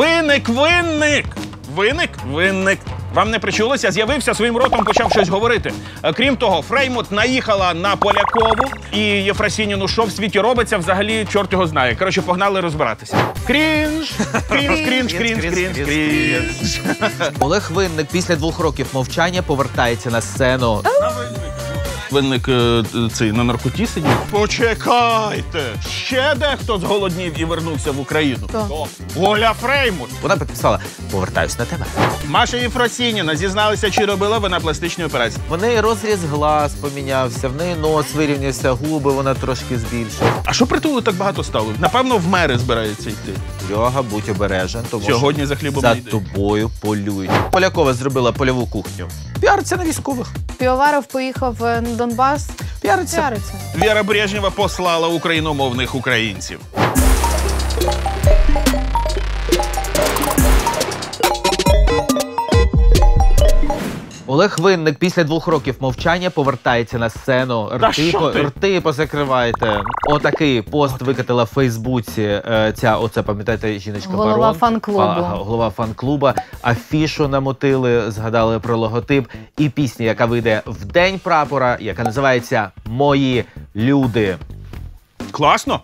Виник, винник! Виник, винник. Вам не причулося? З'явився своїм ротом, почав щось говорити. Е, Крім того, Фреймут наїхала на Полякову і Єфросініну. Що в світі робиться, взагалі чорт його знає. Коротше, погнали розбиратися. Крінж! Крінж, крінж, крінж, крінж, крінж. Олег Винник після двох років мовчання повертається на сцену. Винник е, цей на наркоті сидів. Почекайте! Ще дехто зголоднів і вернувся в Україну. Хто? Оля Фреймут. Вона підписала Повертаюсь на тебе. Маша Єфросініна зізналися, чи робила вона пластичну операцію. В неї розріз глаз помінявся, в неї нос вирівнявся, губи вона трошки збільшила. А що притулу так багато стало? Напевно, в мери збирається йти. Серега, будь обережен, тому Сьогодні за хлібом за йде. тобою полюють. Полякова зробила польову кухню. Піариться на військових. Півоваров поїхав е, Донбас. Піариться. Піариться. Віра Брежнєва послала україномовних українців. Олег Винник після двох років мовчання повертається на сцену. Рти, по- рти позакривайте. Отакий пост викатила в Фейсбуці. е, Ця оце пам'ятаєте, жіночка Голова барон. фан-клубу. Ага, голова фан-клуба. Афішу намотили, згадали про логотип і пісню, яка вийде в день прапора, яка називається Мої люди. Класно?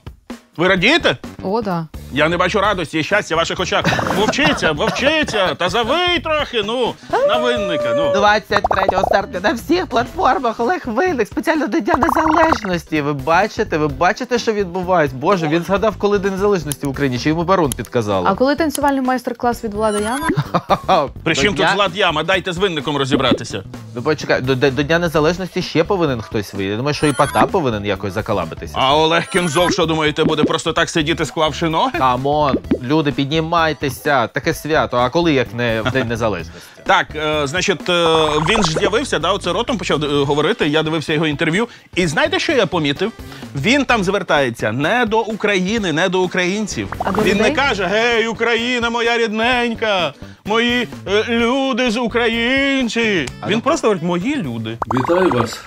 Ви радієте? О, да. Я не бачу радості і щастя в ваших очах. Вовчиться, вовчиться, та завий трохи, ну, на винника. Ну. 23 серпня на всіх платформах Олег Винник спеціально до Дня Незалежності. Ви бачите, ви бачите, що відбувається? Боже, він згадав, коли День Незалежності в Україні, чи йому барон підказала. А коли танцювальний майстер-клас від Влада Яма? При До тут Влад Яма? Дайте з Винником розібратися. Ну, почекай, до, до, до Дня Незалежності ще повинен хтось вийти. Я думаю, що і Потап повинен якось заколабитися. А Олег Кінзов, що думаєте, буде просто так сидіти, склавши ноги? Come on, люди, піднімайтеся, таке свято. А коли як не в День Незалежності? Так, е, значить, е, він ж з'явився, да, оце ротом почав е, говорити. Я дивився його інтерв'ю. І знаєте, що я помітив? Він там звертається не до України, не до українців. А до він не каже: Гей, Україна, моя рідненька, мої е, люди з українці. Він просто говорить, мої люди. Вітаю вас,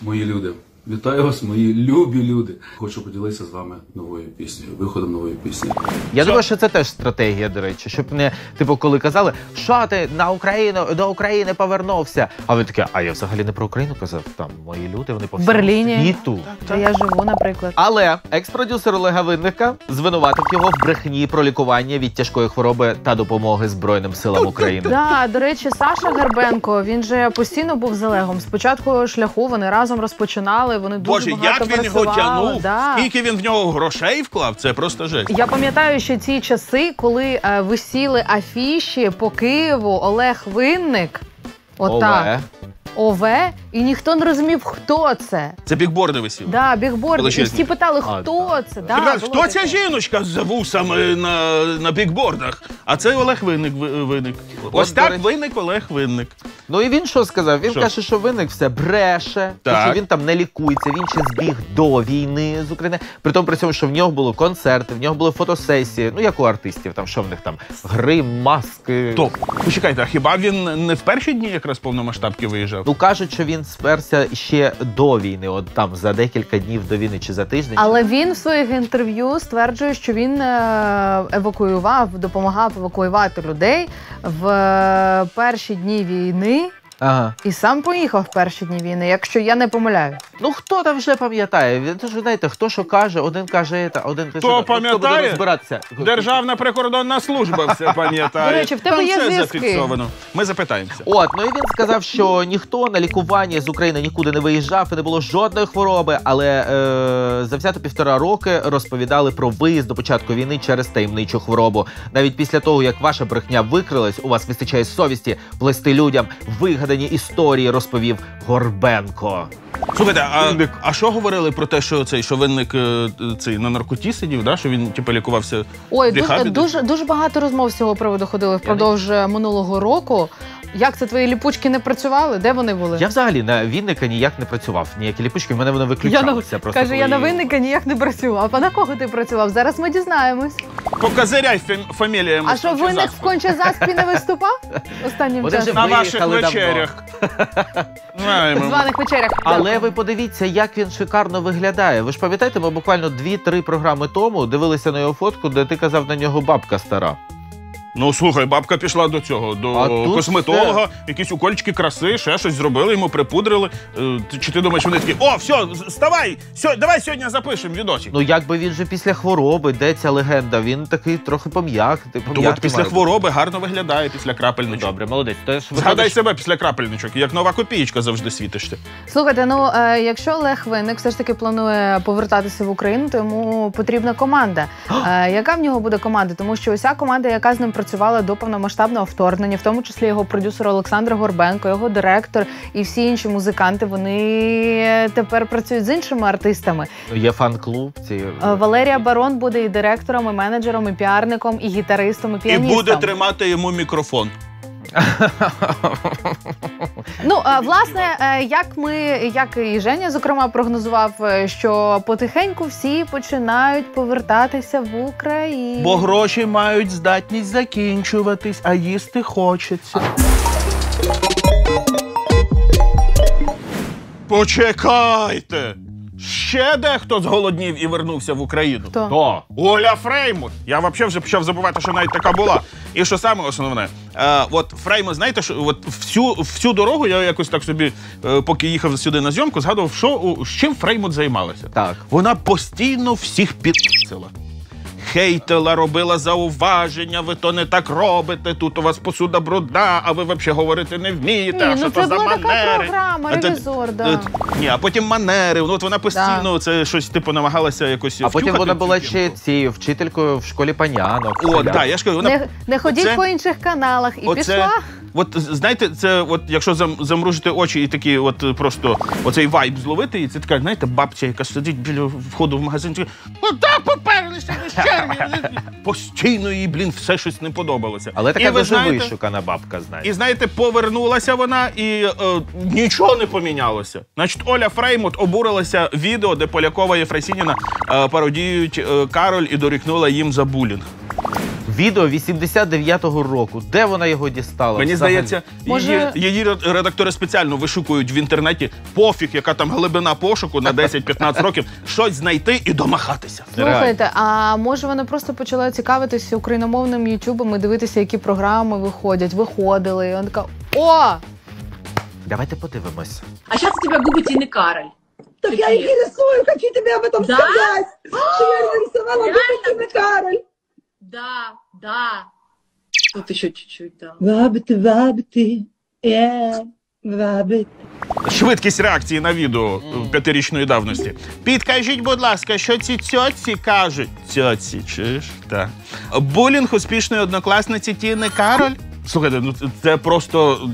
мої люди. Вітаю вас, мої любі люди. Хочу поділитися з вами новою піснею, виходом нової пісні. Я думаю, що це теж стратегія, до речі, щоб не типу, коли казали, що ти на Україну до України повернувся. А ви таке, а я взагалі не про Україну казав. Там мої люди, вони по всьому Берліні. світу. Де я живу, наприклад. Але екс-продюсер Олега Винника звинуватив його в брехні про лікування від тяжкої хвороби та допомоги Збройним силам України. Да, до речі, Саша Гербенко, він же постійно був з Олегом. Спочатку шляху вони разом розпочинали. Вони дуже Боже, багато як він його працювали. тягнув, Да. скільки він в нього грошей вклав, це просто жесть. Я пам'ятаю ще ці часи, коли е, висіли афіші по Києву Олег Винник. Отак. Оле. ОВ, і ніхто не розумів, хто це. Це бікборди висів. Да, бігборди. І Величезні. всі питали, А, хто це. Да, було хто таке. ця жіночка з вусами на, на бікбордах? А це Олег Винник. ви- Винник. Ось до так речі. виник Олег Винник. Ну і він що сказав? Він Що? каже, що виник все бреше, Так. що він там не лікується. Він ще збіг до війни з України. При тому при цьому, що в нього були концерти, в нього були фотосесії. Ну як у артистів, там що в них там грим, маски. Топ. Почекайте, а хіба він не в перші дні якраз повномасштабки виїжджав? Ну кажуть, що він сперся ще до війни, от там за декілька днів до війни чи за тиждень. Але він в своїх інтерв'ю стверджує, що він е, евакуював, допомагав евакуювати людей в е, перші дні війни. Ага. І сам поїхав в перші дні війни, якщо я не помиляю. Ну хто там вже пам'ятає? Ви ж знаєте, хто що каже, один каже, та один пише. Хто «Ну, буде пам'ятає? розбиратися. Державна прикордонна служба все пам'ятає. До речі, в тебе Там є все зв'язки. зафіксовано. Ми запитаємося. От, ну і він сказав, що ніхто на лікування з України нікуди не виїжджав і не було жодної хвороби, але е, завзято півтора роки розповідали про виїзд до початку війни через таємничу хворобу. Навіть після того, як ваша брехня викрилась, у вас вистачає совісті плести людям вигадані історії, розповів Горбенко. Слухайте, а, а що говорили про те, що цей що винник е, цей на наркоті сидів, да? що він типу, лікувався? Ой, в дуже, дуже дуже багато розмов з цього приводу ходили впродовж е, минулого року. Як це твої ліпучки не працювали? Де вони були? Я взагалі на Вінника ніяк не працював. Ніякі ліпучки, в мене вони Я на, виключалися. просто каже, я на винника ніяк не працював. А на кого ти працював? Зараз ми дізнаємось. Покозиряй фам- фаміліями. А що винник в кончезаспі не виступав останнім Вони вже часом? на виїхали ваших давно. вечерях. Знаємо. Званих вечерях. Але ви подивіться, як він шикарно виглядає. Ви ж пам'ятаєте, ми буквально 2-3 програми тому дивилися на його фотку, де ти казав на нього бабка стара. Ну слухай, бабка пішла до цього, до А тут косметолога, якісь укольчики краси, ще щось зробили, йому припудрили. Е, ти- Чи ти думаєш, вони такі, о, все, вставай, сьо, давай сьогодні запишемо відосик. Ну якби він же після хвороби, де ця легенда, він такий трохи пом'як. Ти То пом'який от після має бути. хвороби гарно виглядає після крапельничок. Добре, молодець. Тож Згадай виходить, себе після крапельничок, як нова копієчка завжди світишся. Слухайте, ну е, якщо Олег Винник все ж таки планує повертатися в Україну, то йому потрібна команда. Е, яка в нього буде команда? Тому що уся команда, яка з ним працювала до повномасштабного вторгнення, в тому числі його продюсер Олександр Горбенко, його директор і всі інші музиканти, вони тепер працюють з іншими артистами. є фан-клуб. Ці... Е, Валерія Барон буде і директором, і менеджером, і піарником, і гітаристом, і І буде тримати йому мікрофон. Ну е, власне, е, як ми, як і Женя, зокрема, прогнозував, е, що потихеньку всі починають повертатися в Україну. Бо гроші мають здатність закінчуватись, а їсти хочеться. Почекайте! Ще дехто зголоднів і вернувся в Україну. Хто? То. Оля Фреймут. Я взагалі вже почав забувати, що навіть така була. І що саме основне, е, от Фреймут, знаєте, що от всю, всю дорогу я якось так собі, е, поки їхав сюди на зйомку, згадував, що у- з чим Фреймут займалася. Так. Вона постійно всіх підсила. Хейтила, робила зауваження, ви то не так робите, тут у вас посуда брудна, а ви взагалі говорити не вмієте, а Ні, що ну то це за була така манери. програма, А те- ревізор, да. е, Ні, а потім манери. Ну, От вона постійно це щось типу намагалася якось. А потім втюхати вона цю була ще цією вчителькою в школі панянок. О, так, я ж кажу, вона Не, не ходіть оце- по інших каналах і Оце, пішла. от знаєте, це от якщо зам, замружити очі і такі, от е, просто оцей вайб зловити, і це така, знаєте, бабця, яка сидить біля входу в магазин, така, куди поперлися ви з черги? Постійно їй, блін, все щось не подобалося. Але така і ви дуже знаєте, вишукана бабка, знаєте. І знаєте, повернулася вона, і е, нічого не помінялося. Значить, Оля Фреймут обурилася відео, де Полякова і Фрасініна е, пародіюють е, Кароль і дорікнула їм за булінг Відео 89-го року. Де вона його дістала? Мені взагалі? здається, Може- її, її ре- редактори спеціально вишукують в інтернеті пофіг, яка там глибина пошуку на 10-15 років, щось знайти і домахатися. Слухайте, а може вона просто почала цікавитися україномовним ютубом і дивитися, які програми виходять, виходили. І вона така: о! Давайте подивимось. А сейчас у тебя губы Тины Кароль. Так я их и рисую, хочу тебе об этом Да? сказать. Что я нарисовала Реально? губы Тины Кароль. Да, да. Вот еще чуть-чуть, да. Вабити, вабити, е, вабити. Швидкість реакції на відео п'ятирічної давності. Підкажіть, будь ласка, що ці цьоці кажуть? Цьоці, чуєш? Так. Булінг успішної однокласниці Тіни Кароль. Слухайте, ну це просто.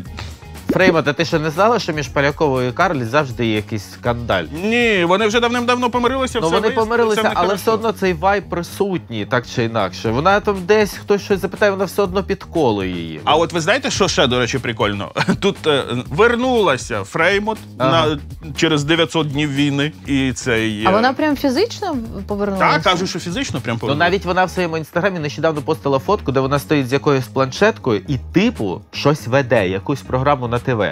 Фреймот, а ти ще не знала, що між Поляковою і Карлі завжди є якийсь скандаль? Ні, вони вже давним-давно помирилися. Ну все вони помирилися, все в них але все одно цей вайб присутній, так чи інакше. Вона там десь хтось щось запитає, вона все одно підколує її. А от ви знаєте, що ще, до речі, прикольно? Тут е, вернулася Фреймут Ага. на, через 900 днів війни. І цей. е, А вона прям фізично повернулася? Так, кажуть, що фізично прям Ну повернулася. навіть вона в своєму інстаграмі нещодавно постила фотку, де вона стоїть з якоюсь планшеткою і типу щось веде, якусь програму на ТВ.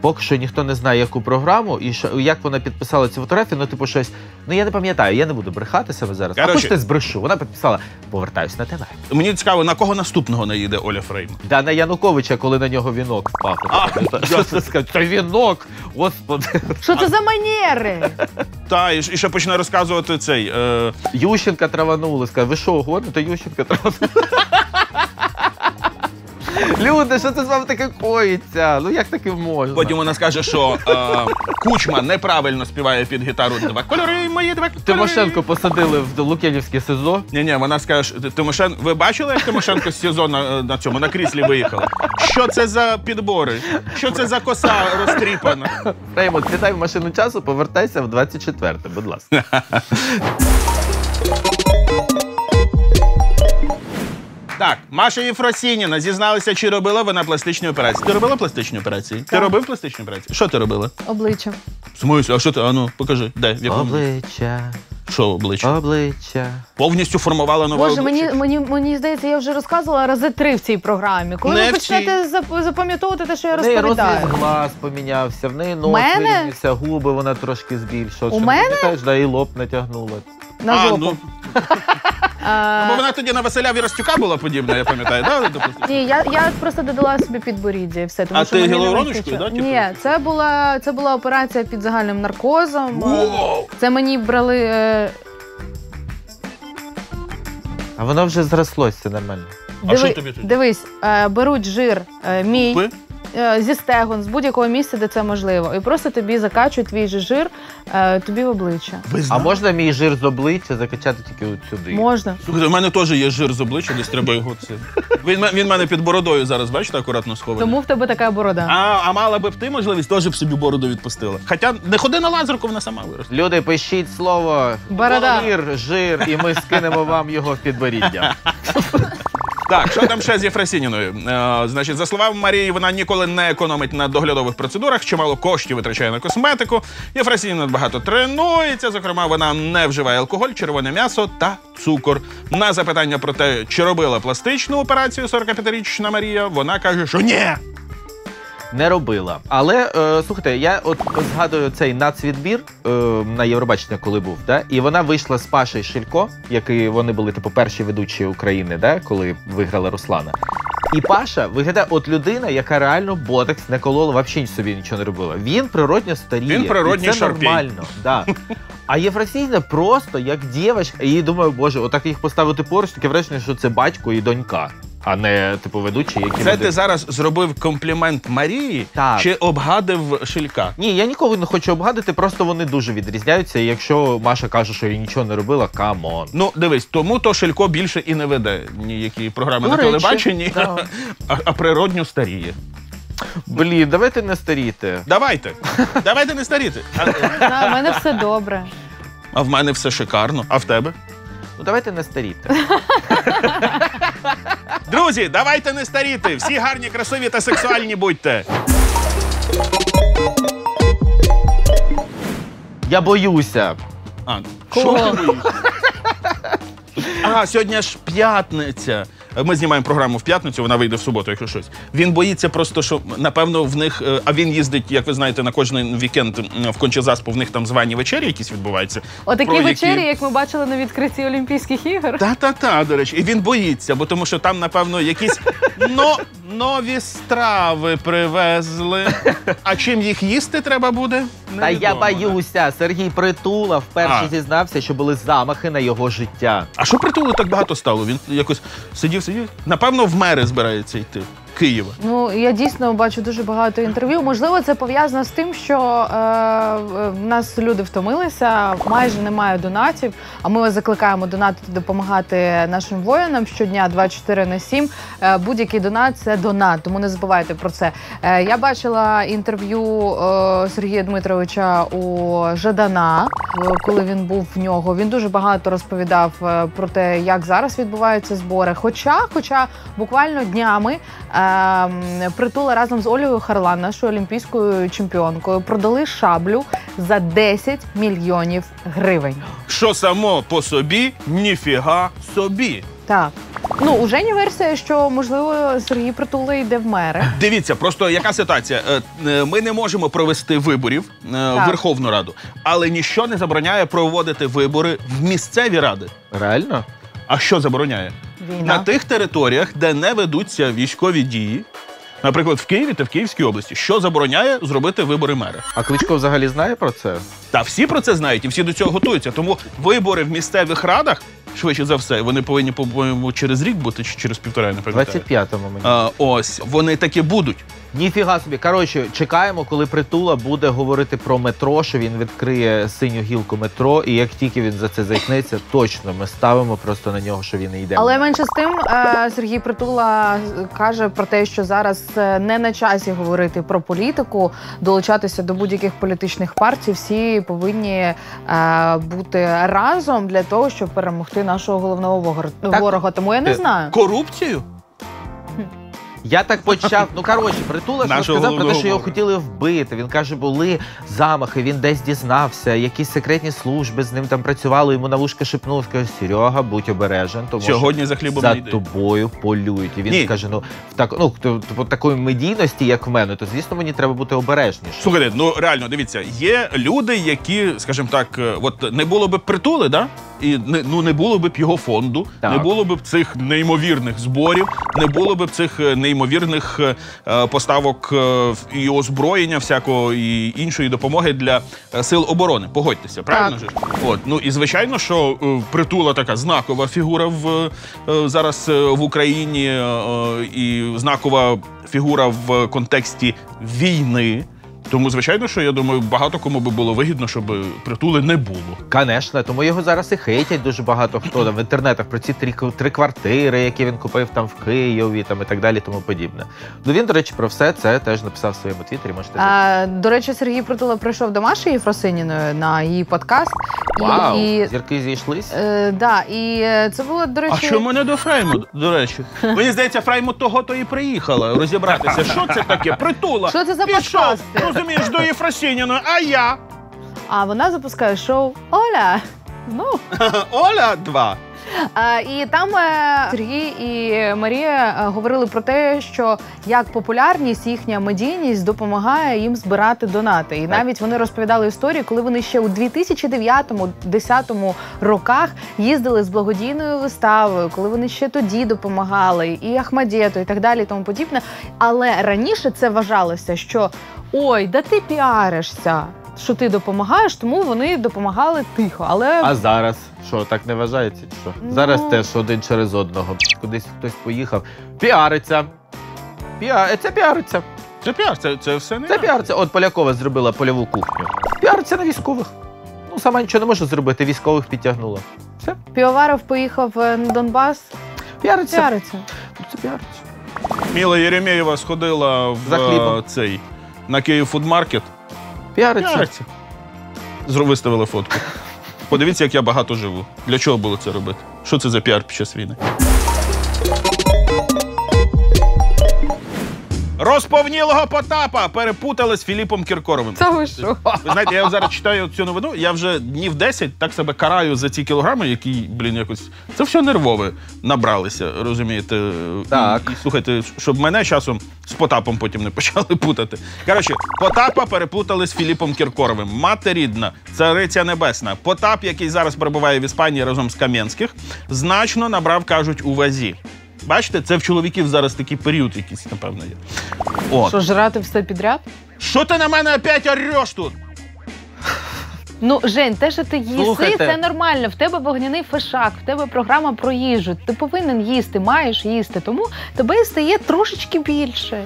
Поки що ніхто не знає, яку програму і що як вона підписала цю фотографію. Ну, типу, щось. Ну я не пам'ятаю, я не буду брехати себе зараз. Короче. А хочете збрешу. Вона підписала Повертаюсь на ТВ. Мені цікаво, на кого наступного наїде Оля Фреймут. Да на Януковича, коли на нього вінок впав. А, Що це сказати? Це вінок! Господи. Що це за манери? Та, і, ще почне розказувати цей. Е, Ющенка траванули. Сказав, ви що, гоните? Ющенка траванули. Люди, що це з вами таке коїться? Ну як таке можна? потім вона скаже, що е, Кучма неправильно співає під гітару два кольори, мої два кольори. Тимошенко посадили в Лук'янівське СИЗО. Ні, ні, вона скаже, що Тимошен, ви бачили, як Тимошенко з СІЗО на, на цьому на кріслі виїхала? Що це за підбори? Що це за коса розтріпана? Реймонд, сідай в машину часу, повертайся в 24 будь ласка. Так, Маша Єфросініна зізналася, чи робила вона пластичні операції. Ти робила пластичні операції? Ти робив пластичні операції? Що ти робила? Обличчя. В смислі, а що ти? А ну, покажи, де? В якому? Обличчя, Що обличчя? обличчя. Повністю формувала нове Боже, обличчя? мені, мені, мені здається, я вже розказувала рази три в цій програмі. Коли Не ви почнете зап- запам'ятовувати те, що я В неї розповідаю? розріз глаз помінявся, в неї нос Мене? вирівнявся, губи вона трошки збільшила. У мене? Пам'ятаєш, да, і лоб натягнула. На а, жопу. ну, Ну, Бо вона тоді на Василя Віростюка була подібна, я пам'ятаю, да? допустим? Ні, я, я просто додала собі підборіддя і все. Тому А що ти мені не гіалуроночкою, вистачило. да, типу? Ні, це була, це була операція під загальним наркозом. Воу! Це мені брали. е, А воно вже зрослось, це нормально. А що тобі тут? Дивись, е, беруть жир е, мій. Ви? Е, Зі стегон, з будь-якого місця, де це можливо, і просто тобі закачують твій же жир е, тобі в обличчя. Ви А знаєте? можна мій жир з обличчя закачати тільки от сюди? Можна. Слухайте, у мене теж є жир з обличчя, десь треба його це. Він, він в мене під бородою зараз, бачите, акуратно схований. Тому в тебе така борода. А, а мала би б ти можливість, теж б собі бороду відпустила. Хоча не ходи на лазерку, вона сама виросте. Люди, пишіть слово Борода. жир, жир, і ми скинемо вам його в підборіддя. Так, що там ще з Єфросініною? Е, значить, за словами Марії, вона ніколи не економить на доглядових процедурах, чимало коштів витрачає на косметику. Єфросініна багато тренується. Зокрема, вона не вживає алкоголь, червоне м'ясо та цукор. На запитання про те, чи робила пластичну операцію 45-річна Марія, вона каже, що ні. Не робила. Але е, слухайте, я от згадую цей нацвідбір е, на Євробачення, коли був, да? і вона вийшла з Пашею Шилько, які вони були типу перші ведучі України, да? коли виграла Руслана. І Паша виглядає от людина, яка реально ботекс не колола, взагалі собі нічого не робила. Він природньо старіє. Він природній і це шарпій. нормально. Да. А Єфросійна просто як дівчинка. І думаю, боже, отак їх поставити поруч, таке враження, що це батько і донька, а не типу ведучі, які Це ти зараз зробив комплімент Марії Так. чи обгадив Шилька? Ні, я нікого не хочу обгадити, просто вони дуже відрізняються. І якщо Маша каже, що я нічого не робила, come on. Ну, дивись, тому то Шилько більше і не веде ніякі програми До на речі, телебаченні, да. а, а природньо старіє. Блін, давайте не старіти. Давайте. Давайте не старіти. А, Да, в мене все добре. а в мене все шикарно. А в тебе? Ну давайте не старіти. Друзі, давайте не старіти. Всі гарні, красиві та сексуальні будьте. Я боюся. А, Кого? що ти боїшся? А, сьогодні ж п'ятниця. Ми знімаємо програму в п'ятницю, вона вийде в суботу, якщо щось. Він боїться просто, що напевно в них. е, А він їздить, як ви знаєте, на кожен вікенд в Кончезаспу, в них там звані вечері якісь відбуваються. Отакі які- вечері, як ми бачили на відкритті Олімпійських ігор. Та-та-та, до речі, і він боїться, бо тому що там, напевно, якісь но, нові страви привезли. А чим їх їсти треба буде? Та я боюся. Сергій Притула вперше зізнався, що були замахи на його життя. А що притулу так багато стало? Він якось сидів, сидів. Напевно, в мери збирається йти. Києва. Ну я дійсно бачу дуже багато інтерв'ю. Можливо, це пов'язано з тим, що е, в нас люди втомилися, майже немає донатів. А ми вас закликаємо донатити, допомагати нашим воїнам щодня 24 на 7. Е, будь-який донат це донат, тому не забувайте про це. Е, я бачила інтерв'ю е, Сергія Дмитровича у Жадана, е, коли він був в нього. Він дуже багато розповідав е, про те, як зараз відбуваються збори. Хоча, хоча буквально днями. Ем, Притула разом з Ольгою Харлан, нашою олімпійською чемпіонкою, продали шаблю за 10 мільйонів гривень. Що само по собі, ніфіга собі. Так. Ну, у Жені версія, що можливо Сергій Притула йде в мери. Дивіться, просто яка ситуація? Е, е, Ми не можемо провести виборів е, в Верховну Раду, але ніщо не забороняє проводити вибори в місцеві ради. Реально? А що забороняє? Війна. На тих територіях, де не ведуться військові дії, наприклад, в Києві та в Київській області, що забороняє зробити вибори мера. А Кличко взагалі знає про це? Та всі про це знають і всі до цього готуються. Тому вибори в місцевих радах, швидше за все, вони повинні по-моєму через рік бути чи через півтора, я не пам'ятаю. 25-му мені. А, ось вони таки будуть. Ніфіга собі. Коротше, чекаємо, коли притула буде говорити про метро, що він відкриє синю гілку метро, і як тільки він за це заікнеться, точно ми ставимо просто на нього, що він і йде. Але менше з тим е, Сергій Притула каже про те, що зараз е, не на часі говорити про політику, долучатися до будь-яких політичних партій. Всі повинні е, бути разом для того, щоб перемогти нашого головного вогор- Так. Тому я не знаю. Корупцію? Я так почав. Ну коротше, притула що Нашого сказав про те, головного що його ворога. хотіли вбити. Він каже, були замахи. Він десь дізнався, якісь секретні служби з ним там працювали. Йому на вушка шепнув, каже, Серега, будь обережен, тому Сьогодні за хлібом за тобою полюють. І він Ні. каже: ну в так, ну т- типу, такої медійності, як в мене, то звісно мені треба бути обережніше. Слухайте, ну реально, дивіться, є люди, які, скажімо так, е, от не було би притули, да? І не, ну, не було б його фонду, Так. не було б цих неймовірних зборів, не було б цих е, неймовірних е, е, поставок е, і озброєння, всякого і іншої допомоги для сил оборони. Погодьтеся, правильно ж? От ну і звичайно, що е, притула така знакова фігура в е, зараз е, в Україні, і знакова фігура в контексті війни. Тому, звичайно, що я думаю, багато кому би було вигідно, щоб притули не було. Конечно, тому його зараз і хейтять дуже багато хто там в інтернетах про ці три, три квартири, які він купив там в Києві, там і так далі, тому подібне. Ну він, до речі, про все це теж написав в своєму твіттері. Можете А, до речі, Сергій Притула прийшов до Маші Єфросиніної на її подкаст. Вау, І, зірки зійшлись. е, да, і це було, до речі, А що мене до Фрейму, до речі? Мені здається, Фрейму того то і приїхала розібратися. Що це таке? Притула. Що це за Пішов, подкасти? Розумієш, до Єфросініної, а я? а вона запускає шоу Оля. Ну, Оля 2. А, і там е, Сергій і Марія е, говорили про те, що як популярність, їхня медійність допомагає їм збирати донати. І навіть вони розповідали історію, коли вони ще у 2009-2010 роках їздили з благодійною виставою, коли вони ще тоді допомагали, і Охматдиту, і так далі, і тому подібне. Але раніше це вважалося, що ой, да ти піаришся. Що ти допомагаєш, тому вони допомагали тихо. Але А зараз що, так не вважається? чи Що? Ну. Зараз теж один через одного. Кудись хтось поїхав. Піариться. Піа... Це піариться. Це піар, це, це все не Це я. піариться. От Полякова зробила польову кухню. Піариться на військових. Ну, сама нічого не може зробити, військових підтягнула. Все, Півоваров поїхав е, на Донбас. піариться. Піариться. Це піариться. Міла Єремеєва сходила в За хлібом. е, цей на Kyiv Food Market. Піариться. Піариться. Зро- Виставили фотку. Подивіться, як я багато живу. Для чого було це робити? Що це за піар під час війни? Розповнілого Потапа перепутали з Філіпом Кіркоровим. Це ви що? Ви знаєте, я зараз читаю цю новину, я вже днів 10 так себе караю за ці кілограми, які, блін, якось. Це все нервове набралися, розумієте? Так. І, і слухайте, щоб мене часом з Потапом потім не почали путати. Коротше, Потапа переплутали з Філіпом Кіркоровим. Мати рідна, цариця небесна. Потап, який зараз перебуває в Іспанії разом з Кам'янських, значно набрав, кажуть, у вазі. Бачите, це в чоловіків зараз такий період якийсь, напевно, є. От. Що жрати все підряд? Що ти на мене опять орєш тут? Ну, Жень, те, що ти їси, Слухайте. це нормально. В тебе вогняний фешак, в тебе програма про їжу. Ти повинен їсти, маєш їсти. Тому тебе і стає трошечки більше.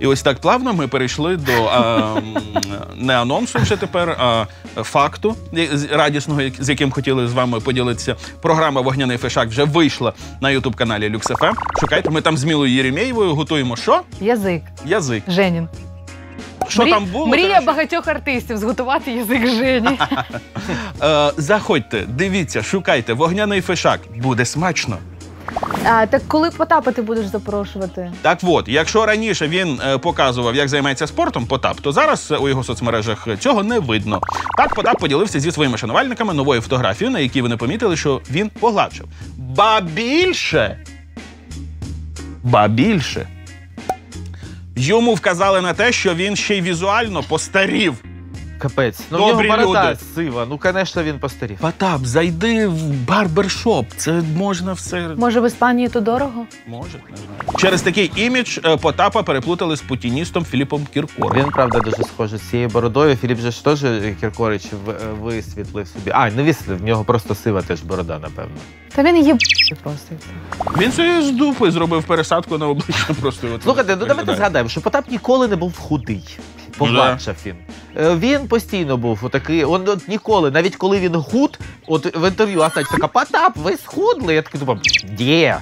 І ось так плавно ми перейшли до а, не анонсу вже тепер, а факту радісного, з яким хотіли з вами поділитися. Програма Вогняний фешак вже вийшла на ютуб каналі LuxFM. Шукайте, ми там з Мілою Єремєєвою готуємо що? Язик. Язик. Женін. Що Мрі- там було? Мрія коротше? багатьох артистів зготувати язик Жені. Е, заходьте, дивіться, шукайте вогняний фешак. Буде смачно. А, так коли Потапа ти будеш запрошувати? Так от, якщо раніше він е, показував, як займається спортом Потап, то зараз е, у його соцмережах цього не видно. Так Потап поділився зі своїми шанувальниками новою фотографією, на якій вони помітили, що він погладшив. Ба більше. Ба більше. Йому вказали на те, що він ще й візуально постарів. Капець. Ну, Добрі нього борода люди. сива. Ну, звісно, він постарів. Потап, зайди в барбершоп. Це можна все. Може, в Іспанії то дорого? Може, не знаю. Через такий імідж е, Потапа переплутали з путіністом Філіпом Кіркоровим. Він, правда, дуже схожий з цією бородою. Філіп же ж теж Кіркорич в- е, висвітлив собі. А, не висвітлив, в нього просто сива теж борода, напевно. Та він є просто. Він собі з дупи зробив пересадку на обличчя. Просто Слухайте, ну давайте згадаємо, що Потап ніколи не був худий. Погладшав він. Е, Він постійно був отакий, он от ніколи, навіть коли він худ, от в інтерв'ю остається така, Потап, ви схудли? Я такий думав, де?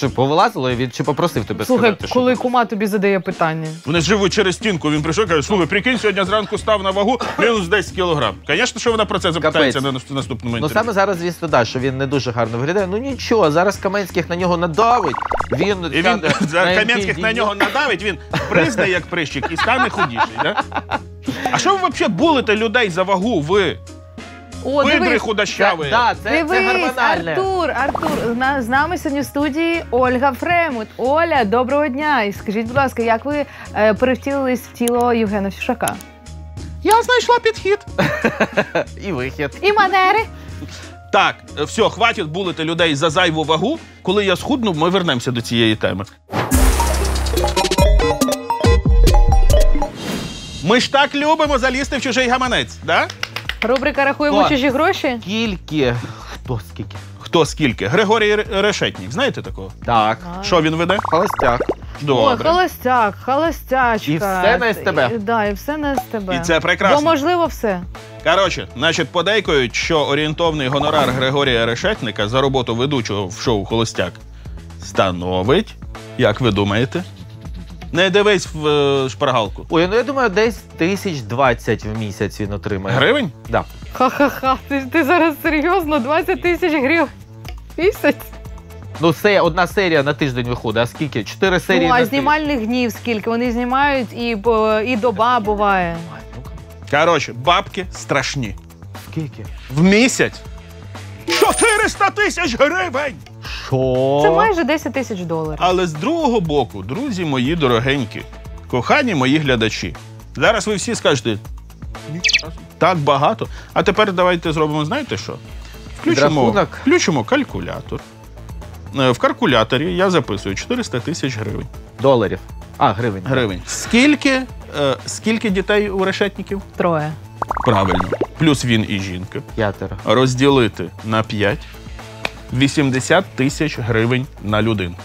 Чи повилазило, і він чи попросив тебе Слухай, сказати, що коли ти кума тобі задає питання. Вони живуть через стінку. Він прийшов і каже: слухай, прикинь, сьогодні зранку став на вагу мінус 10 кілограм. Звісно, що вона про це запитається на Капець. нас- наступному Ну інтерв'ю. саме зараз, звісно, да, що він не дуже гарно виглядає. Ну нічого, зараз Каменських на нього надавить. Він І він за на Кам'янських на нього надавить, він бризне як прищик і стане худіший. Да? А що ви взагалі булите людей за вагу? Ви? О, Видри дивись, худощаві. Це, да, це, це Дивись, гормональне. Артур, Артур, на- з нами сьогодні в студії Ольга Фремут. Оля, доброго дня. І скажіть, будь ласка, як ви е, перевтілились в тіло Євгена Фішака? Я знайшла підхід. І вихід. І манери. Так, е, все, хватить булити людей за зайву вагу. Коли я схудну, ми вернемося до цієї теми. Ми ж так любимо залізти в чужий гаманець, да? Рубрика Рахуємо О. чужі гроші. Скільки? Хто скільки? Хто скільки? Григорій Р- Решетнік, знаєте такого? Так. Що він веде? Холостяк. Ой, Добре. холостяк, холостячка. І все на СТБ. І, да, і все на СТБ. І це прекрасно. Бо можливо все. Коротше, значить, подейкують, що орієнтовний гонорар Григорія Решетника за роботу ведучого в шоу Холостяк становить, як ви думаєте? Не дивись в е, шпаргалку. Ой, ну я думаю, десь тисяч двадцять в місяць він отримає. Гривень? Да. Ха-ха-ха, ти, ти зараз серйозно 20 тисяч гривень. Місяць? Ну, це одна серія на тиждень виходить. А скільки? Чотири серії Ну, на а тиждень. знімальних днів скільки? Вони знімають і, по- і доба буває. Коротше, бабки страшні. Скільки? В місяць 400 тисяч гривень! Що? Це майже 10 тисяч доларів. Але з другого боку, друзі мої дорогенькі, кохані мої глядачі, зараз ви всі скажете, так багато. А тепер давайте зробимо, знаєте що? Включимо, включимо калькулятор. Е, В калькуляторі я записую 400 тисяч гривень. Доларів. А, гривень. гривень. Скільки, е, скільки дітей у решетників? Троє. Правильно. Плюс він і жінка. П'ятеро. Розділити на 5 80 тисяч гривень на людинку.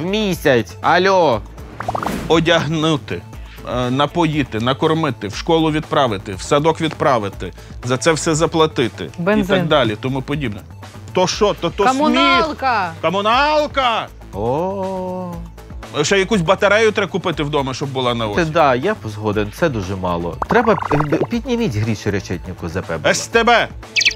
В місяць. Алло. одягнути, е, напоїти, накормити, в школу відправити, в садок відправити, за це все заплатити Бензин. і так далі, тому подібне. То що, то то сміх, Комуналка! комуналка. О. Ще якусь батарею треба купити вдома, щоб була на Ти осінь. да, я згоден, це дуже мало. Треба е, підніміть гріші речетнику ЗП. будь ласка. СТБ,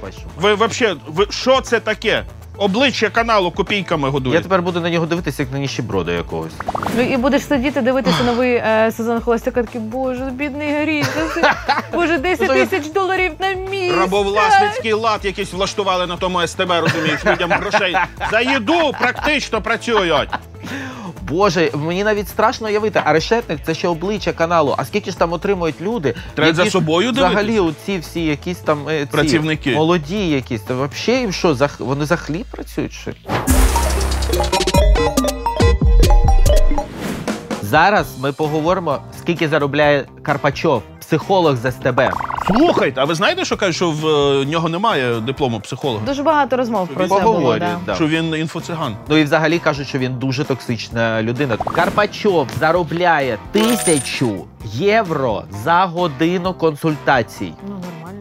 Бачу. ви взагалі, ви що це таке? Обличчя каналу копійками Я годують. тепер буду на нього дивитися, як на ніщеброда якогось. Ну і будеш сидіти, дивитися новий е, сезон холостяка, такий, боже, бідний Гріш, боже, 10 Ну, тисяч доларів на місяць. Рабовласницький лад якийсь влаштували на тому СТБ, розумієш, людям грошей. За їду практично працюють. Боже, мені навіть страшно уявити, а решетник це ще обличчя каналу. А скільки ж там отримують люди? Треба за собою собою Взагалі, оці всі якісь там е, ці, Працівники. молоді якісь. Та взагалі їм що, за, вони за хліб працюють? Що? Зараз ми поговоримо, скільки заробляє Карпачов, психолог з СТБ. Слухайте, а ви знаєте, що кажуть, що в е, нього немає диплому психолога? Дуже багато розмов про це було. Поговорюють, Да. да. Що він інфоциган. Ну і взагалі кажуть, що він дуже токсична людина. Карпачов заробляє тисячу євро за годину консультацій. Ну, нормально.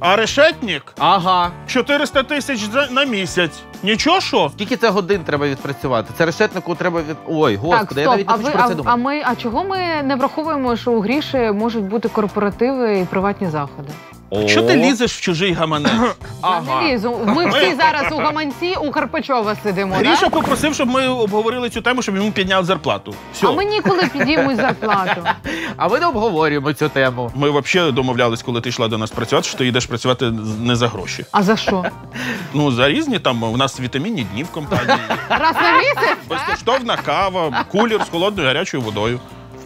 А решетник Ага. 400 тисяч за- на місяць. Нічого що? Скільки це годин треба відпрацювати? Це решетнику треба від. Ой, Так, господи, я стоп, навіть не а, хочу ви, про це а, думати. а ми, а чого ми не враховуємо, що у Гріші можуть бути корпоративи і приватні заходи? Що ти лізеш в чужий гаманець? Я не лізу. Ми всі зараз у гаманці у Карпачова сидимо. Гріша да? попросив, щоб ми обговорили цю тему, щоб йому підняли зарплату. Все. А ми ніколи підіймуть зарплату. А ми не обговорюємо цю тему. Ми взагалі домовлялись, коли ти йшла до нас працювати, що ти йдеш працювати не за гроші. А за що? Ну, за різні там у нас вітамінні дні в компанії. Раз на місяць? Безкоштовна кава, кулір з холодною гарячою водою.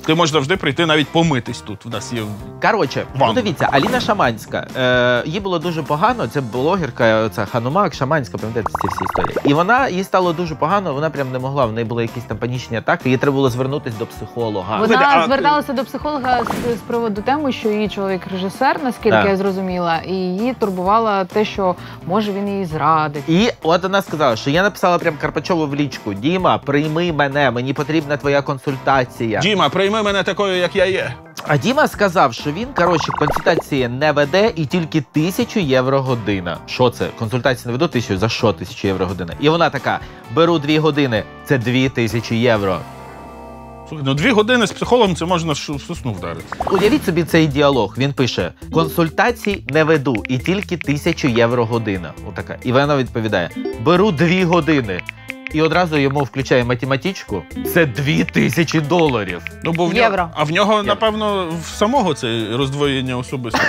Ти можеш завжди прийти навіть помитись тут. У нас є Коротше, ну Ванна. дивіться, Аліна Шаманська. Е, їй було дуже погано. Це блогерка, ця Ханумак, Шаманська, пам'ятаєте ці всі історії. І вона їй стало дуже погано. Вона прям не могла. В неї були якісь там панічні атаки. Їй треба було звернутися до психолога. Вона а- зверталася до психолога з, з приводу теми, що її чоловік режисер, наскільки Так. я зрозуміла, і її турбувало те, що може він її зрадить. І от вона сказала, що я написала прям Карпачову в лічку: Діма, прийми мене, мені потрібна твоя консультація. Діма, прийми мене такою, як я є. А Діма сказав, що він коротше консультації не веде і тільки тисячу євро година. Що це? Консультації не веду тисячу за що тисячу євро година? І вона така: беру дві години, це дві тисячі євро. Слухай, ну дві години з психологом це можна в сосну вдарити. Уявіть собі цей діалог. Він пише: консультацій не веду і тільки тисячу євро година. Отака. І вона відповідає: беру дві години. І одразу йому включає математичку. Це дві тисячі доларів. Ну, бо в Євро. нього, а в нього, напевно, в самого це роздвоєння особистості.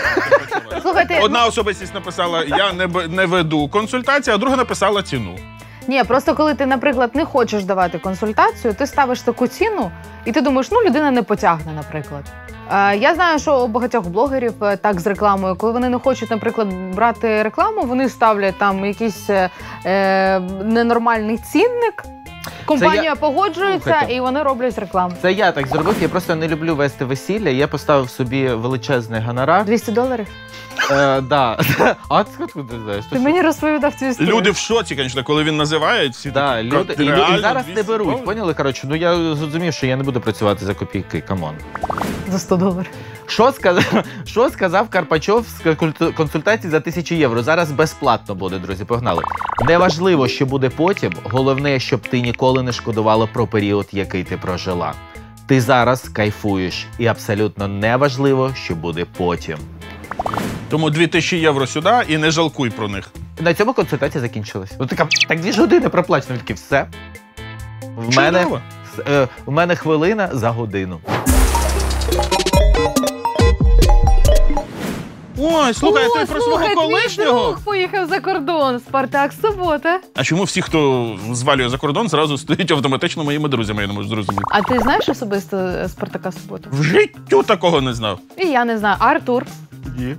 Слухайте, Одна особистість написала: я не, б- не веду консультацію, а друга написала ціну. ні, просто коли ти, наприклад, не хочеш давати консультацію, ти ставиш таку ціну, і ти думаєш, ну людина не потягне, наприклад. Е, Я знаю, що у багатьох блогерів е, так з рекламою, коли вони не хочуть, наприклад, брати рекламу, вони ставлять там якийсь е, е, ненормальний цінник. Компанія я- погоджується Слухайте. і вони роблять рекламу. Це я так зробив. Я просто не люблю вести весілля. Я поставив собі величезний гонорар. 200 доларів. Е, да. А ти откуда ти знаєш? Ти мені розповідав цю історію. Люди в шоці, звісно, коли він називає всі Да, такі, люди, і, лю- реально і зараз не 200 беруть. доларів? Поняли? Коротше, ну я зрозумів, що я не буду працювати за копійки. Come on. за 100 доларів. Що сказав, що сказав Карпачов з культу- консультації за тисячу євро? Зараз безплатно буде, друзі. Погнали. Неважливо, що буде потім. Головне, щоб ти ніколи не шкодувала про період, який ти прожила. Ти зараз кайфуєш, і абсолютно неважливо, що буде потім. Тому 2000 євро сюди і не жалкуй про них. На цьому консультація закінчилась. Ну така так дві ж години проплачено. Такі все. В мене, Чудово. е, в мене хвилина за годину. Ой, слухай, а ти про свого слухай, твій колишнього. друг поїхав за кордон. Спартак субота. А чому всі, хто звалює за кордон, зразу стають автоматично моїми друзями, я не можу зрозуміти. А ти знаєш особисто е, Спартака суботу? В життю такого не знав. І я не знаю. А Артур. Ні.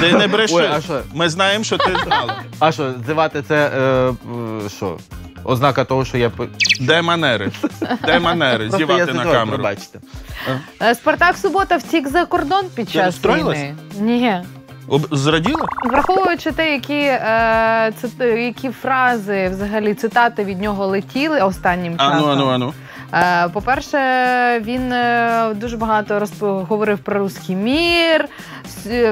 Ти не бреши. Ой, а що? Ми знаємо, що ти знала. А що, зивати це е, е, що? Ознака того, що я пи- Де манери? Де манери? Просто я Зівати на камеру. пробачте. Е, Спартак субота втік за кордон під час розстроїлась? війни. Ні. Об- Зраділа? Враховуючи те, які, е, цит- які фрази, взагалі цитати від нього летіли останнім часом. Ану, ану, ану. По-перше, він е, дуже багато розп- говорив про русський мір,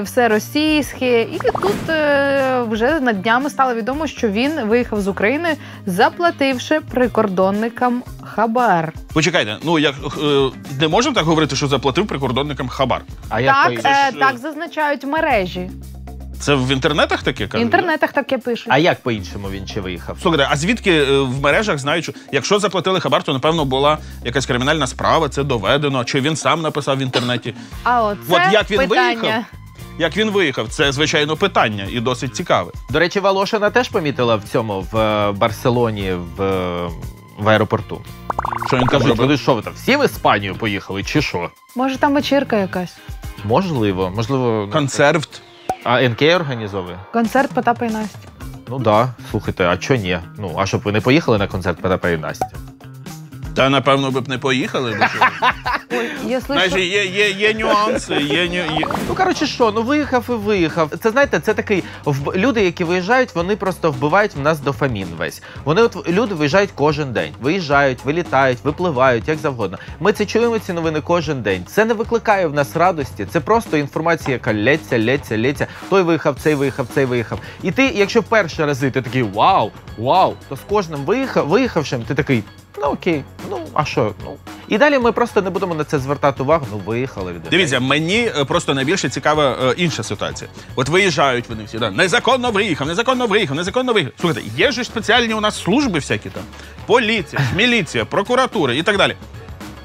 все російське. І тут е, вже на днями стало відомо, що він виїхав з України, заплативши прикордонникам хабар. Почекайте, ну як е, не можемо так говорити, що заплатив прикордонникам хабар. А Так, е, е, так зазначають мережі. Це в інтернетах таке В кажуть? інтернетах таке пишуть. А як по-іншому він ще виїхав? Слухайте, а звідки е, в мережах знають, що якщо заплатили хабар, то напевно була якась кримінальна справа, це доведено, чи він сам написав в інтернеті. А оце От як він питання. виїхав? Як він виїхав, це звичайно питання і досить цікаве. До речі, Волошина теж помітила в цьому в е, Барселоні в, е, в аеропорту. Що він там Кажуть, робив? вони що ви там всі в Іспанію поїхали, чи що? Може, там вечірка якась. Можливо, можливо, ну, Консервт. А НК організовує? Концерт Потапа і Насті. Ну да, слухайте, а чого ні? Ну, а щоб ви не поїхали на концерт Потапа і Насті? Та напевно ви б не поїхали. Бо що? Я Знаєш, слышу, є, є, є нюанси, є, ню- є. Ну коротше, що, ну виїхав і виїхав. Це знаєте, це такий вб... люди, які виїжджають, вони просто вбивають в нас дофамін весь. Вони от люди виїжджають кожен день, виїжджають, вилітають, випливають, як завгодно. Ми це чуємо ці новини кожен день. Це не викликає в нас радості. Це просто інформація, яка лється, лється, лється. Той виїхав, цей виїхав, цей виїхав. І ти, якщо перші рази ти такий вау, вау, то з кожним виїхав, виїхавшим, ти такий. Ну окей, ну а що? Ну і далі ми просто не будемо на це звертати увагу. Ну виїхали від Дивіться, мені е, просто найбільше цікава е, інша ситуація. От виїжджають вони всі, да, незаконно виїхав, незаконно виїхав, незаконно виїхав. Слухайте, є ж спеціальні у нас служби всякі там: поліція, міліція, прокуратура і так далі.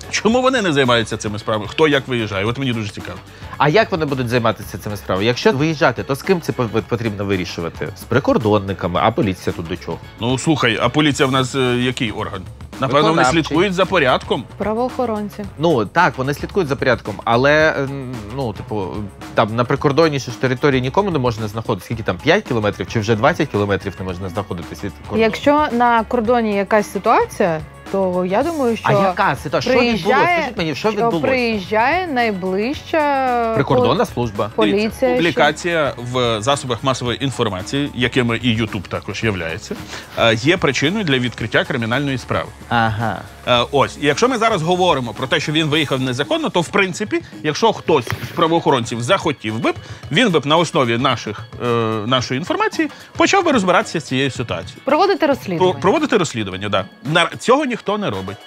Чому вони не займаються цими справами? Хто як виїжджає? От мені дуже цікаво. А як вони будуть займатися цими справами? Якщо виїжджати, то з ким це потрібно вирішувати? З прикордонниками, а поліція тут до чого? Ну слухай, а поліція в нас е, який орган? Напевно, вони Виконавчий. слідкують за порядком. правоохоронці. Ну так, вони слідкують за порядком, але ем, ну, типу, там на прикордонній ж території нікому не можна знаходитися. Скільки там 5 кілометрів чи вже 20 кілометрів не можна знаходитися від кордону? Якщо на кордоні якась ситуація, то я думаю, що А яка ситуація? Що відбулося? приїжджає, Скажіть мені, що що відбулося? приїжджає найближча Прикордонна служба. поліція. Що- публікація в засобах масової інформації, якими і Ютуб також являється, е, є причиною для відкриття кримінальної справи. Ага. Е, Ось, і якщо ми зараз говоримо про те, що він виїхав незаконно, то в принципі, якщо хтось з правоохоронців захотів би б, він би б на основі наших, е, нашої інформації почав би розбиратися з цією ситуацією. Проводити Про, розслідування. проводити розслідування, да. На, цього ніхто не робить.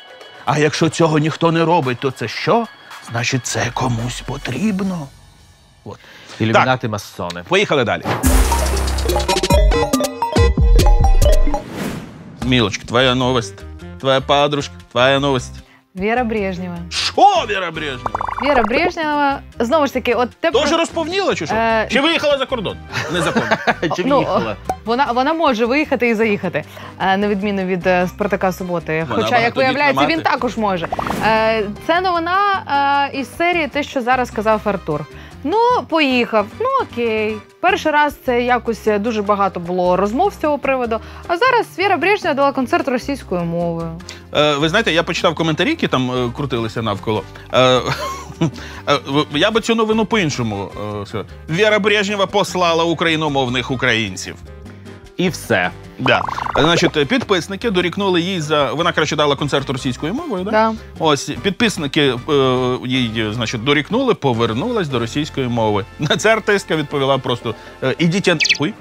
А якщо цього ніхто не робить, то це що? Значить, це комусь потрібно. От. Ілюмінати масони. Поїхали далі. Мілочка, твоя новость. Твоя подружка, твоя новость. Віра Брежнєва. Що, Віра Брежнєва? Віра Брежнєва, знову ж таки, от те Тоже про- розповніла чи що? Е, Чи виїхала за кордон? Незаконно. Чи Ну, в'їхала? Вона, вона може виїхати і заїхати, е, на відміну від е, Спартака Суботи. Вона Хоча, як багатодітна виявляється, він також може. Е, Це новина е, із серії те, що зараз сказав Артур. Ну, поїхав. Ну окей. Перший раз це якось е, дуже багато було розмов з цього приводу. А зараз Віра Брежнєва дала концерт російською мовою. Е, ви знаєте, я почитав коментарі, які там е, крутилися навколо. Е, я би цю новину по-іншому е. Віра Брежнєва послала україномовних українців. І все. Да. Значить, підписники дорікнули їй за. Вона краще дала концерт російською мовою, да? Да. Ось підписники е, їй, значить, дорікнули, повернулась до російської мови. На це артистка відповіла просто е, ідіть я нахуй.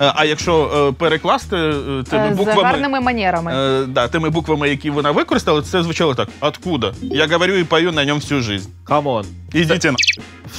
Е, А якщо е, перекласти е, тими Е, З буквами. гарними манерами. Е, да, тими буквами, які вона використала, це звучало так: Откуда? Я говорю и пою на нём всю жизнь. Come on. Ідіть на.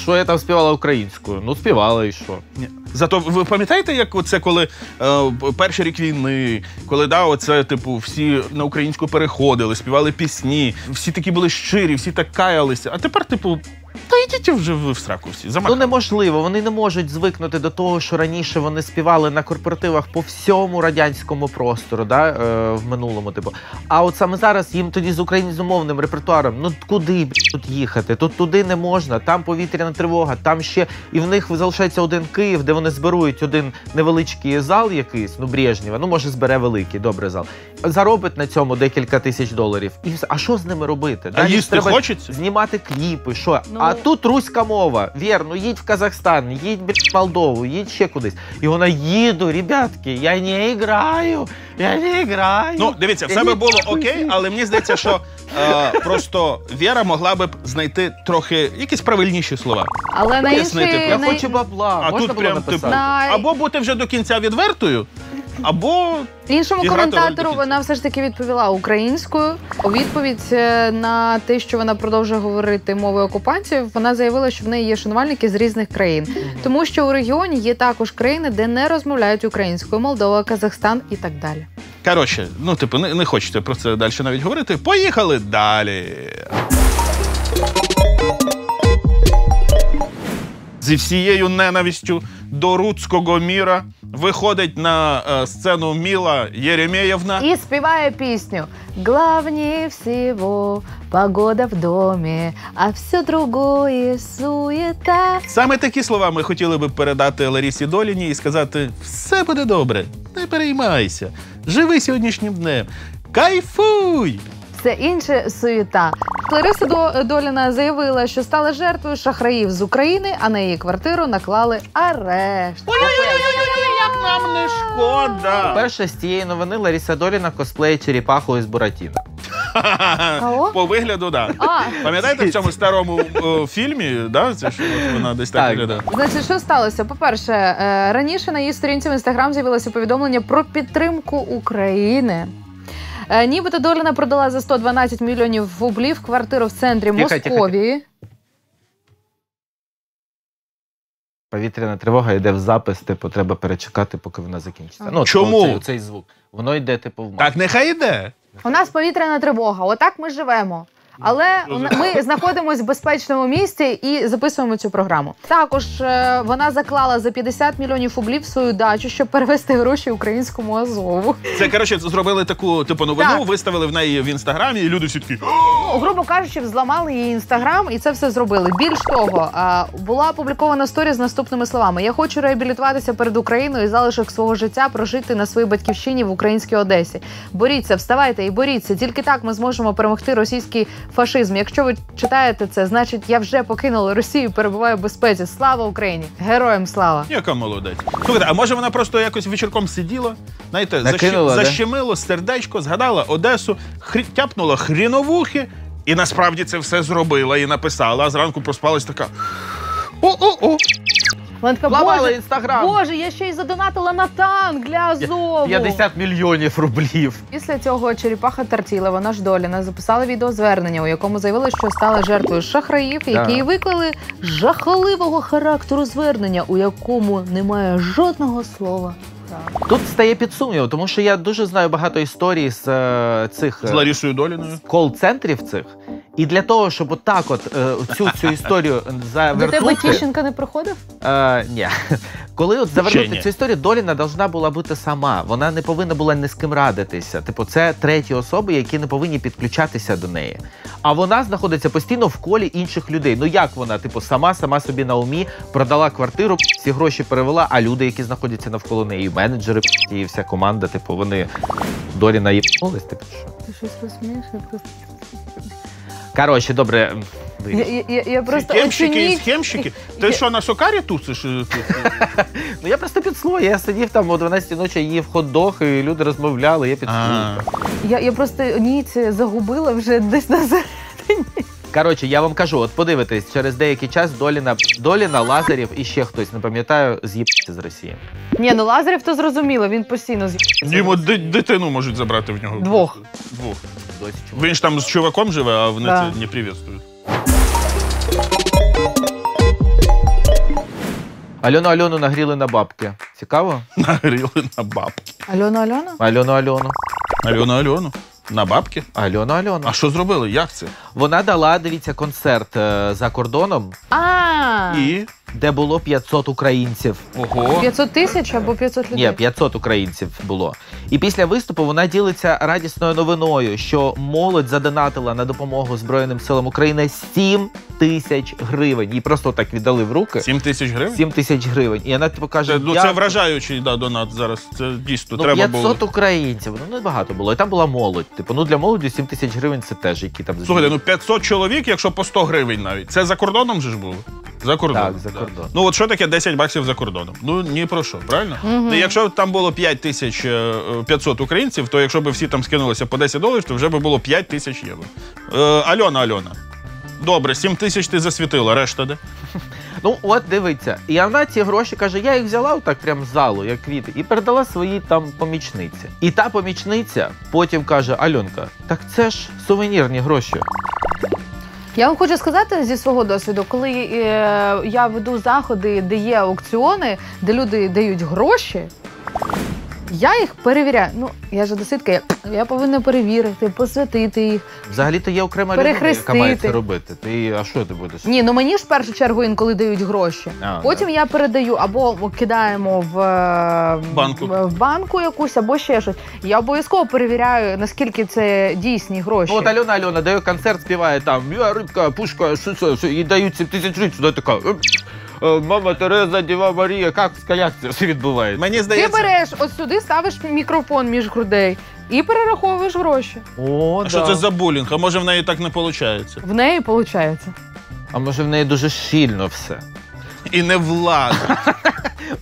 Що я там співала українською? Ну, співала і що? Ні. Зато ви пам'ятаєте, як це коли е, перший рік війни, коли да, оце, типу, всі на українську переходили, співали пісні, всі такі були щирі, всі так каялися. А тепер, типу, та йдіть вже в сраку всі. Ну неможливо, вони не можуть звикнути до того, що раніше вони співали на корпоративах по всьому радянському простору, да, е, в минулому, типу. А от саме зараз їм тоді з українськомовним репертуаром, ну куди б, тут їхати? Тут туди не можна, там повітряна тривога, там ще і в них залишається один Київ, де вони зберують один невеличкий зал якийсь, ну Брежнєва, ну може збере великий, добрий зал. Заробить на цьому декілька тисяч доларів. І все. А що з ними робити? А Далі їсти треба хочеться? знімати кліпи. Що? Ну. А тут руська мова. Вір, ну їдь в Казахстан, їдь блядь, в Молдову, їдь ще кудись. І вона їду, ребятки, я не граю, я не граю. Ну, дивіться, все би було окей, але мені здається, що е, просто Віра могла би знайти трохи якісь правильніші слова. Але на пояснити, інший, я на, хочу бабла. А Можна тут було прям написати? типу, На- або бути вже до кінця відвертою, або іншому роль коментатору вона все ж таки відповіла українською. У відповідь е, на те, що вона продовжує говорити мовою окупантів, вона заявила, що в неї є шанувальники з різних країн, тому що у регіоні є також країни, де не розмовляють українською, Молдова, Казахстан і так далі. Коротше, ну, типу, не, не хочеться про це далі навіть говорити. Поїхали далі. Зі всією ненавистю до руцького міра виходить на е, сцену Міла Єремєєвна. І співає пісню «Главнее всего погода в домі, а все другое суета». Саме такі слова ми хотіли би передати Ларісі Доліні і сказати: все буде добре, не переймайся, живи сьогоднішнім днем, кайфуй! Все інше суєта. Лариса Доліна заявила, що стала жертвою шахраїв з України, а на її квартиру наклали арешт. Ой-ой-ой, як нам не шкода! Перше з цієї новини Ларіса Доліна косплеє черепаху із Буратіно. Кого? По вигляду, так. А, Пам'ятаєте в цьому старому е, фільмі, да? Це от вона десь так Так. виглядає. Значить, що сталося? По-перше, е, раніше на її сторінці в інстаграм з'явилося повідомлення про підтримку України. Е, Нібито Доліна продала за 112 мільйонів рублів квартиру в центрі Тихо, тихо, Московії. Повітряна тривога йде в запис, типу, треба перечекати, поки вона закінчиться. Ну, Чому? Цей, цей звук. Воно йде, типу, в маску. Так, нехай йде. У нас повітряна тривога. Отак ми живемо. Але ми знаходимося в безпечному місці і записуємо цю програму. Також е, вона заклала за 50 мільйонів рублів свою дачу, щоб перевести гроші українському Азову. Це коротше зробили таку типу новину, Так. виставили в неї в інстаграмі, і люди всі такі. Ну, грубо кажучи, взламали її інстаграм і це все зробили. Більш того, була опублікована сторі з наступними словами: Я хочу реабілітуватися перед Україною і залишок свого життя прожити на своїй батьківщині в українській Одесі. Боріться, вставайте і боріться. Тільки так ми зможемо перемогти російський фашизм. Якщо ви читаєте це, значить я вже покинула Росію, перебуваю в безпеці. Слава Україні! Героям слава! Яка молодець. Слухайте, а може вона просто якось вечірком сиділа, знаєте, Накинула, да? защемило сердечко, згадала Одесу, хрі... тяпнула хріновухи, і насправді це все зробила і написала, а зранку проспалась така. О-о-о! Вона така, Ламала Боже, інстаграм. Боже, я ще й задонатила на танк для Азову. 50 мільйонів рублів. Після цього черепаха Тартіла, вона ж Доліна, записала відеозвернення, у якому заявила, що стала жертвою шахраїв, які їй виклали жахливого характеру звернення, у якому немає жодного слова. Тут стає під сумнів, тому що я дуже знаю багато історій з е, цих е, З Ларісою Доліною. кол-центрів цих. І для того, щоб отак от е, цю, цю історію До тебе завернути... Тіщенка не проходив? Е, ні. Коли от завернути цю історію, Доліна должна була бути сама. Вона не повинна була ні з ким радитися. Типу, це треті особи, які не повинні підключатися до неї. А вона знаходиться постійно в колі інших людей. Ну як вона, типу, сама, сама собі на умі продала квартиру, всі гроші перевела, а люди, які знаходяться навколо неї, і менеджери, і вся команда, типу, вони Доліна їбнулись, типу, що. Ти щось розумієш? Я просто, Коротше, добре. Я, я, я, просто Схемщики і оцініть. схемщики. Ти Я- що, на сокарі тусиш? е, тут? Ну я просто під я сидів там о 12 ночі, їв хот-дог, і люди розмовляли, я під А. Я, я просто ніць загубила вже десь назад. Коротше, я вам кажу, от подивитись, через деякий час Доліна, Доліна, Лазарів і ще хтось, не пам'ятаю, з'їбся з Росії. Ні, ну Лазарів то зрозуміло, він постійно з Йому ди- дитину можуть забрати в нього. Двох. Двох. Досі чому. Він ж там з чуваком живе, а вони Да. це не привітствують. Альону Альону нагріли на бабки. Цікаво? Нагріли на бабки. Альона Альона? Альону Альону. Альону Альону. На бабки? Альону Альону. А що зробили? Як це? Вона дала, дивіться, концерт е, за кордоном, А, І. де було 500 українців. Ого. 500 тисяч або 500 людей? Ні, 500 українців було. І після виступу вона ділиться радісною новиною, що молодь задонатила на допомогу Збройним силам України 7 тисяч гривень. Їй просто так віддали в руки 7 тисяч гривень? 7 тисяч гривень. І вона типу каже: Це, ну, «Я- це вражаючий да, донат зараз. Це дійсно Ну, треба 500 було. українців, ну небагато було. І там була молодь. Типу, ну для молоді 7 тисяч гривень це теж які там Слухайте, ну 500 чоловік, якщо по 100 гривень навіть. Це за кордоном же ж було? За кордоном. Так, за. Кордон. Ну от що таке 10 баксів за кордоном? Ну ні про що, правильно? Ну, якщо там було 5 тисяч е, 500 українців, то якщо б всі там скинулися по 10 доларів, то вже б було 5 тисяч євро. Е, Альона, Альона. Добре, 7 тисяч ти засвітила, решта де? Ну от дивиться. І вона ці гроші каже: я їх взяла отак прям з залу, як квіти, і передала своїй там помічниці. І та помічниця потім каже: Альонка, так це ж сувенірні гроші. Я вам хочу сказати зі свого досвіду, коли е, я веду заходи, де є аукціони, де люди дають гроші. Я їх перевіряю. Ну, я ж одеситка, я, я повинна перевірити, посвятити їх. Взагалі-то є окрема людина, яка має це робити. Ти а що ти будеш? Ні, ну мені ж в першу чергу інколи дають гроші. А, Потім я передаю або кидаємо в, е, Банку. в, банку якусь, або ще щось. Я обов'язково перевіряю, наскільки це дійсні гроші. Ну, от Альона Альона дає концерт, співає там я рибка, пушка, що це, що, і дають 7 тисяч гривень, сюди така. «Е, е, Мама Тереза, Діва Марія, як, як це все відбувається? Мені Ти здається. береш от сюди, ставиш мікрофон між грудей і перераховуєш гроші. О, А що це за булінг? А може в неї так не виходить? В неї виходить. А може в неї дуже щільно все. І не влада.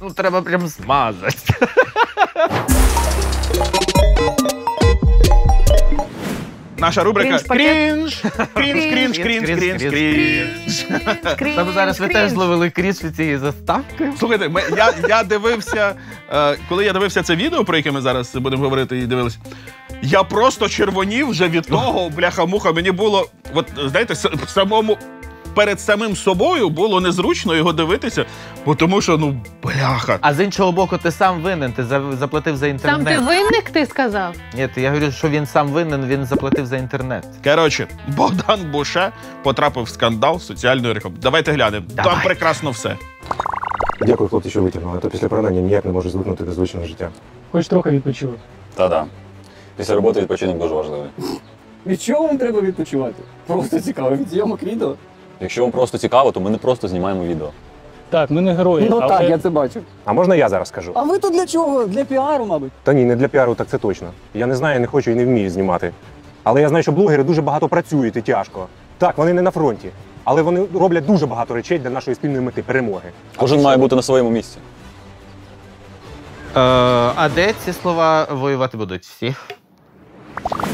Ну, треба прям змазати. Наша рубрика крінж. Крінж, крінж, крінж, крінж, крінж. Там зараз ви теж зловили крінж від цієї заставки. Слухайте, ми, я, я дивився, е, коли я дивився це відео, про яке ми зараз будемо говорити, і дивилися, я просто червонів вже від того, бляха-муха. Мені було, от знаєте, с- самому перед самим собою було незручно його дивитися, бо тому що, ну, бляха. А з іншого боку, ти сам винен, ти за- заплатив за інтернет. ти винник, ти сказав. Ні, ти- я говорю, що він сам винен, він заплатив за інтернет. Коротше, Богдан Буше потрапив в скандал соціальної реклами. Давайте глянемо. Там Давай. прекрасно все. Дякую, хлопці, що витягнули, а то після поранення ніяк не можу звикнути до звичного життя. Хоч трохи відпочив. Та-да. Після роботи відпочинок дуже важливий. Від чого вам треба відпочивати? Просто цікаво, від зйомок відео. Якщо вам просто цікаво, то ми не просто знімаємо відео. Так, ми не герої. Ну але... так, я це бачу. А можна я зараз скажу? А ви тут для чого? Для піару, мабуть. Та ні, не для піару, так це точно. Я не знаю, не хочу і не вмію знімати. Але я знаю, що блогери дуже багато працюють і тяжко. Так, вони не на фронті, але вони роблять дуже багато речей для нашої спільної мети перемоги. Кожен має бути на своєму місці. Е, а де ці слова воювати будуть всі?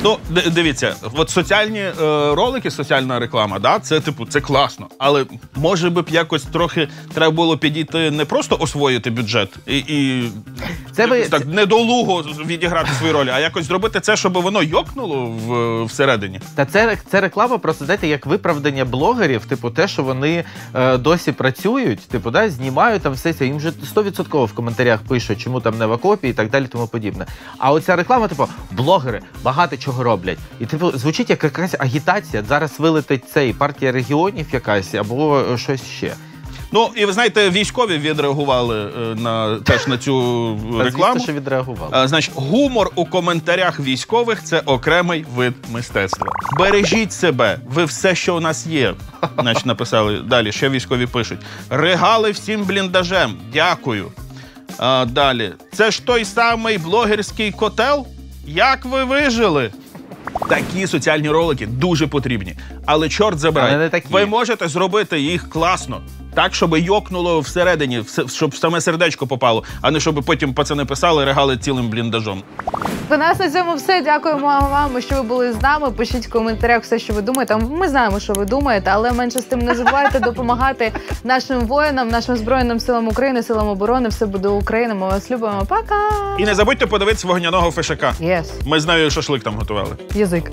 Ну, дивіться, от соціальні е, ролики, соціальна реклама, да, це типу, це класно. Але може би б якось трохи треба було підійти не просто освоїти бюджет і, і Це ви- так недолуго відіграти свої ролі, а якось зробити це, щоб воно йокнуло в, всередині. Та це, це реклама, просто знаєте, як виправдання блогерів, типу, те, що вони е, досі працюють, типу, да, знімають там все це. Їм вже 100% в коментарях пишуть, чому там не в окопі і так далі, тому подібне. А оця реклама, типу, блогери багато чого роблять. І типу звучить як якась агітація. Зараз вилетить цей партія регіонів якась або е, щось ще. Ну і ви знаєте, військові відреагували е, на теж на цю рекламу. Звісно, що відреагував. А, значить, гумор у коментарях військових це окремий вид мистецтва. Бережіть себе, ви все, що у нас є. Значить, написали далі. Ще військові пишуть: регали всім бліндажем. Дякую. А, далі. Це ж той самий блогерський котел? Як ви вижили? Такі соціальні ролики дуже потрібні. Але чорт забирай, Але не такі. ви можете зробити їх класно. Так, щоб йокнуло всередині, все- щоб саме сердечко попало, а не щоб потім пацани писали регали цілим бліндажом. У нас на цьому все. Дякуємо вам, що ви були з нами. Пишіть в коментарях все, що ви думаєте. Ми знаємо, що ви думаєте, але менше з тим не забувайте допомагати нашим воїнам, нашим збройним силам України, силам оборони. Все буде Україна. Ми вас любимо. Пока! І не забудьте подивитися вогняного фешака. Yes. Ми з нею шашлик там готували. Язик.